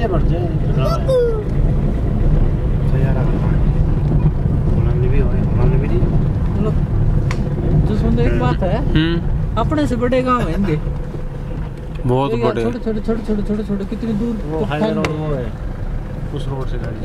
세 번째 그다음에 저야라 Holland भी होए Holland भी नहीं? तो सुन तो एक हम्म। बात है हम्म। अपने से बड़े गाँव है इनके। बहुत बड़े। छोटे छोटे छोटे छोटे छोटे छोटे कितनी दूर वो हाईवे रोड वो है उस रोड से गाड़ी